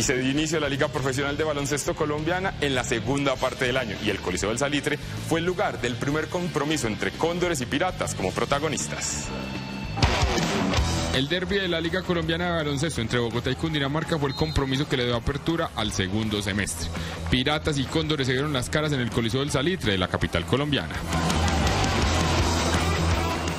y se dio inicio a la Liga Profesional de Baloncesto Colombiana en la segunda parte del año y el Coliseo del Salitre fue el lugar del primer compromiso entre Cóndores y Piratas como protagonistas. El derby de la Liga Colombiana de Baloncesto entre Bogotá y Cundinamarca fue el compromiso que le dio apertura al segundo semestre. Piratas y Cóndores se dieron las caras en el Coliseo del Salitre de la capital colombiana.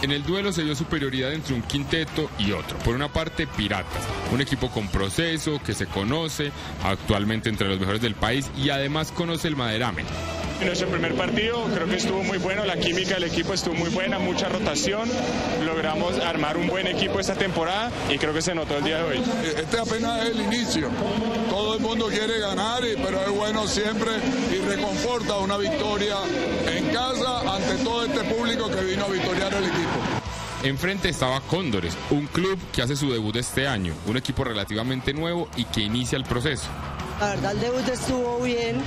En el duelo se dio superioridad entre un quinteto y otro. Por una parte, Piratas, un equipo con proceso, que se conoce, actualmente entre los mejores del país y además conoce el maderamen. En nuestro primer partido creo que estuvo muy bueno, la química del equipo estuvo muy buena, mucha rotación, logramos armar un buen equipo esta temporada y creo que se notó el día de hoy. Este apenas es el inicio, todo el mundo quiere ganar, pero es bueno siempre y reconforta una victoria en casa ante todo este público que vino a victoriar el equipo. Enfrente estaba Cóndores, un club que hace su debut este año, un equipo relativamente nuevo y que inicia el proceso. La verdad el debut estuvo bien,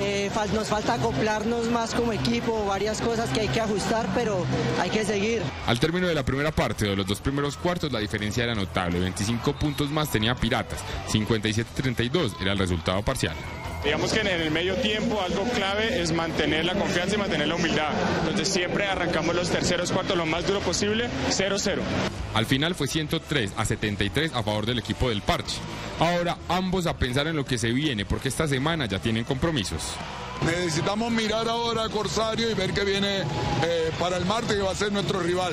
eh, nos falta acoplarnos más como equipo, varias cosas que hay que ajustar, pero hay que seguir. Al término de la primera parte de los dos primeros cuartos la diferencia era notable, 25 puntos más tenía Piratas, 57-32 era el resultado parcial. Digamos que en el medio tiempo algo clave es mantener la confianza y mantener la humildad. Entonces siempre arrancamos los terceros cuartos lo más duro posible, 0-0. Al final fue 103 a 73 a favor del equipo del Parche. Ahora ambos a pensar en lo que se viene porque esta semana ya tienen compromisos. Necesitamos mirar ahora a Corsario y ver qué viene eh, para el martes que va a ser nuestro rival.